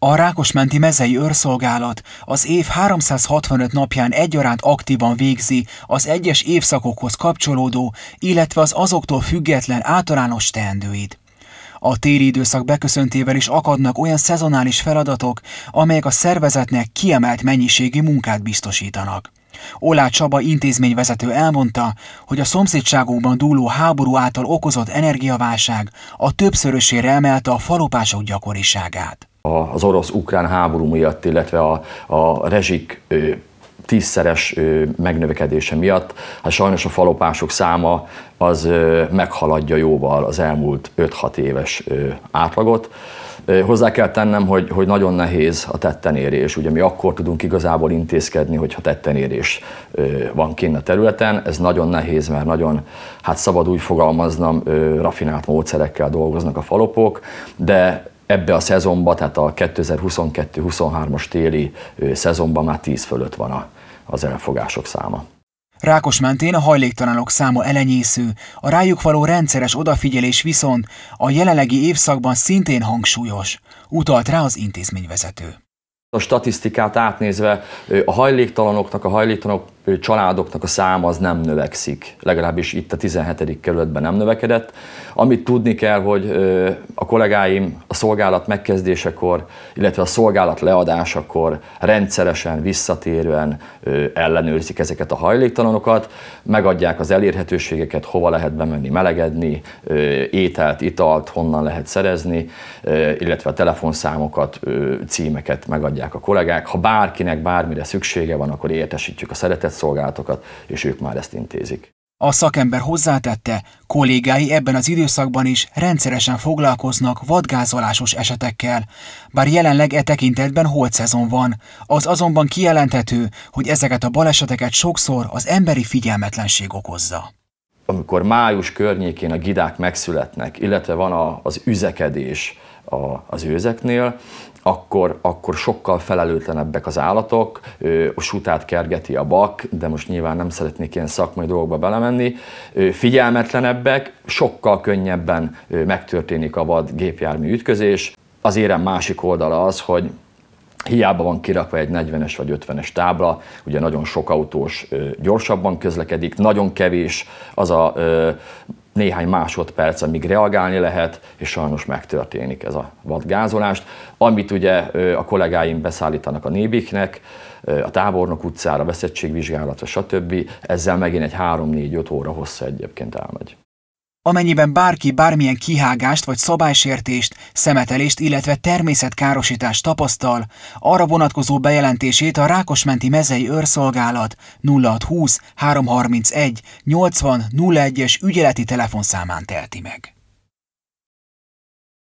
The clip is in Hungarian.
A Rákosmenti mezei őrszolgálat az év 365 napján egyaránt aktívan végzi az egyes évszakokhoz kapcsolódó, illetve az azoktól független általános teendőit. A téli időszak beköszöntével is akadnak olyan szezonális feladatok, amelyek a szervezetnek kiemelt mennyiségi munkát biztosítanak. Olá Csaba intézményvezető elmondta, hogy a szomszédságokban dúló háború által okozott energiaválság a többszörösére emelte a falopások gyakoriságát. Az orosz-ukrán háború miatt, illetve a, a rezsik tízszeres megnövekedése miatt, hát sajnos a falopások száma az meghaladja jóval az elmúlt 5-6 éves átlagot. Hozzá kell tennem, hogy, hogy nagyon nehéz a tettenérés. Ugye mi akkor tudunk igazából intézkedni, hogyha tettenérés van kint a területen. Ez nagyon nehéz, mert nagyon, hát szabad úgy fogalmaznom, rafinált módszerekkel dolgoznak a falopok, de ebbe a szezonba, tehát a 2022-23-as téli szezonban már 10 fölött van a, az elfogások száma. Rákos mentén a hajléktalanok száma elenyésző, a rájuk való rendszeres odafigyelés viszont a jelenlegi évszakban szintén hangsúlyos, utalt rá az intézményvezető. A statisztikát átnézve a hajléktalanoknak, a hajléktalanok családoknak a száma az nem növekszik, legalábbis itt a 17. kerületben nem növekedett. Amit tudni kell, hogy a kollégáim a szolgálat megkezdésekor, illetve a szolgálat leadásakor rendszeresen, visszatérően ellenőrzik ezeket a hajléktalanokat, megadják az elérhetőségeket, hova lehet bemenni melegedni, ételt, italt, honnan lehet szerezni, illetve a telefonszámokat, címeket megadják a kollégák. Ha bárkinek bármire szüksége van, akkor értesítjük a szeretet szolgálatokat, és ők már ezt intézik. A szakember hozzátette, kollégái ebben az időszakban is rendszeresen foglalkoznak vadgázolásos esetekkel, bár jelenleg e tekintetben holt szezon van, az azonban kijelenthető, hogy ezeket a baleseteket sokszor az emberi figyelmetlenség okozza. Amikor május környékén a gidák megszületnek, illetve van a, az üzekedés a, az őzeknél, akkor, akkor sokkal felelőtlenebbek az állatok, a sutát kergeti a bak, de most nyilván nem szeretnék ilyen szakmai dolgokba belemenni, figyelmetlenebbek, sokkal könnyebben megtörténik a vad gépjármű ütközés. Az érem másik oldala az, hogy Hiába van kirakva egy 40-es vagy 50-es tábla, ugye nagyon sok autós gyorsabban közlekedik, nagyon kevés az a néhány másodperc, amíg reagálni lehet, és sajnos megtörténik ez a vadgázolást, amit ugye a kollégáim beszállítanak a nébiknek, a tábornok utcára, veszettségvizsgálatra, stb. Ezzel megint egy 3-4-5 óra hossza egyébként elmegy. Amennyiben bárki bármilyen kihágást vagy szabálysértést, szemetelést, illetve természetkárosítást tapasztal, arra vonatkozó bejelentését a Rákosmenti Mezei Őrszolgálat 0620 331 80 01-es ügyeleti telefonszámán teheti meg.